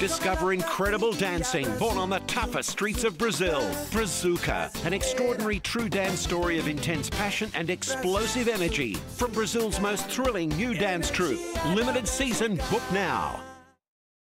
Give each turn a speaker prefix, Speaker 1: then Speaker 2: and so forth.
Speaker 1: Discover incredible dancing born on the toughest streets of Brazil. Brazouka, an extraordinary true dance story of intense passion and explosive energy from Brazil's most thrilling new dance troupe. Limited season, book now.